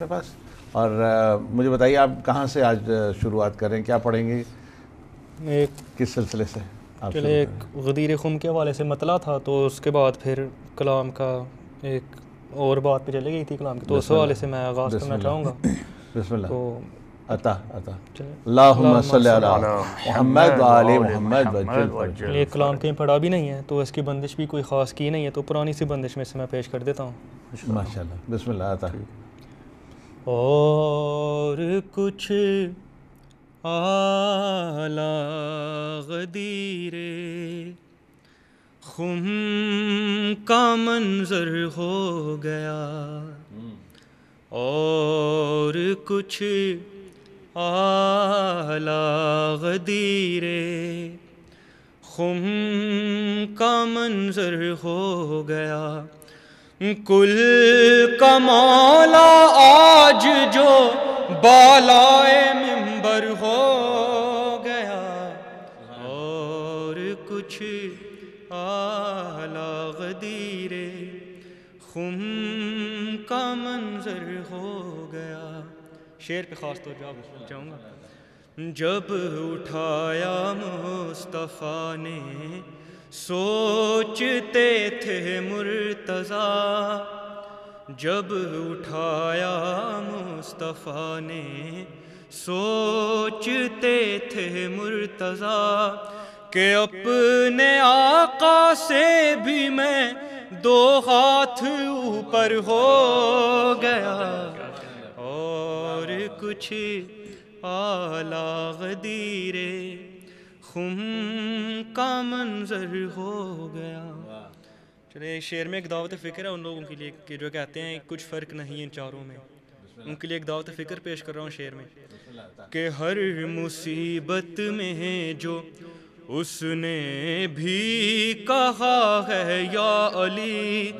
میرے پاس۔ اور مجھے بتائیے آپ کہاں سے آج شروعات کریں؟ کیا پڑھیں گے؟ ایک کس سلسلے سے؟ چلے ایک غدیر خم کے حوالے سے مطلع تھا تو اس کے بعد پھر کلام کا ایک اور بات پہ چلے گئی تھی کلام کی تو اس حوالے۔ سے میں آغاز کرنا۔ چاہوں گا؟ بسم اللہ۔ تو عطا عطا۔ اللہم صلی علی محمد و آل محمد وجل یہ کلام کہیں پڑھا بھی نہیں ہے تو اس کی بندش بھی کوئی خاص کی نہیں ہے تو پرانی سی بندش میں سے میں پیش کر دیتا ہوں۔ ماشاءاللہ۔ بسم اللہ عطا۔ اور کچھ اعلی غدیر خم کا منظر ہو گیا اور کچھ اعلی غدیر خم کا منظر ہو گیا کل کا مولا آج جو بالائے ممبر ہو گیا اور کچھ اعلی غدیر خم کا منظر ہو گیا۔ شعر پہ خاص طور پہ جاؤں گا۔ جب اٹھایا مصطفیٰ نے، سوچتے تھے مرتضی جب اٹھایا مصطفیٰ نے، سوچتے تھے مرتضی کہ اپنے آقا سے بھی میں دو ہاتھ اوپر ہو گیا۔ اور کچھ اعلی غدیر خم کا منظر ہو گیا۔ چلے، شعر میں ایک دعوت فکر ہے ان لوگوں کے لیے کہ جو کہتے ہیں، کچھ فرق نہیں ان چاروں میں۔ ان کے لیے ایک دعوت فکر پیش کر رہا ہوں شعر میں۔ کہ ہر مصیبت میں جو اس نے بھی کہا ہے، یا علی،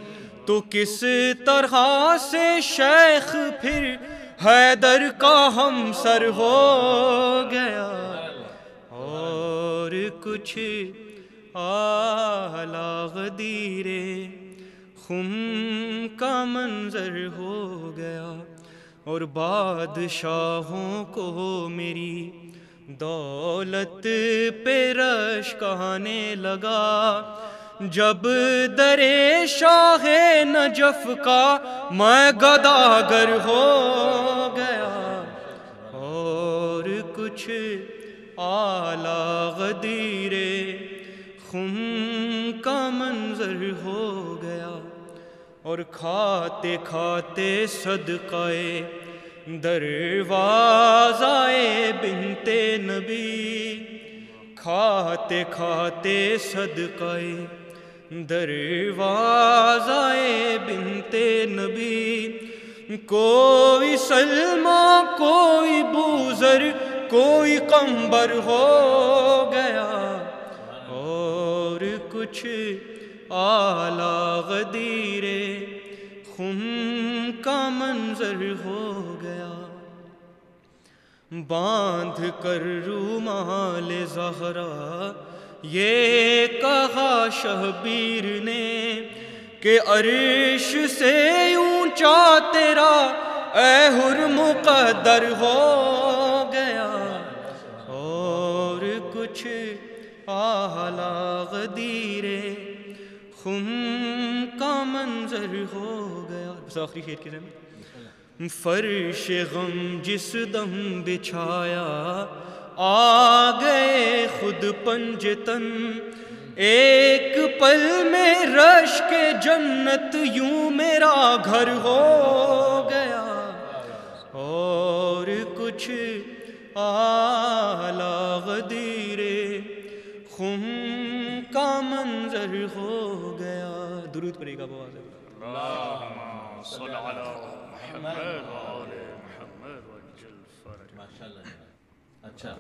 تو کس طرح سے شیخ پھر حیدر کا ہم سر ہو گیا؟ اور کچھ اعلی غدیر خم کا منظر ہو گیا اور بادشاہوں کو میری دولت پہ رش کہانے لگا۔ جب در شاہ نجف کا میں گداگر ہو گیا اور کچھ اعلی غدیر خم کا منظر ہو گیا اور کھاتے کھاتے صدقائے دروازائے بنتے نبی، کھاتے کھاتے صدقائے دروازائے بنتے نبی۔ کوئی سلمہ، کوئی بوزر، کوئی قمبر ہو گیا۔ اور کچھ اعلی غدیر خم کا منظر ہو گیا۔ باندھ کر رومال زہرا، یہ کہا شہبیر نے کہ عرش سے اونچا تیرا اے حر مقدر ہو گیا۔ اور کچھ اعلی غدیر خم کا منظر ہو گیا۔ آخری شیر کی زمین فرش غم جس دم بچھایا، آ گئے خود پنجتن۔ ایک پل میں رش کے جنت یوں میرا گھر ہو گیا۔ اور کچھ اعلی غدیر خم کا منظر ہو گیا۔ درود پڑے گا بواز وجل فرج اچھا۔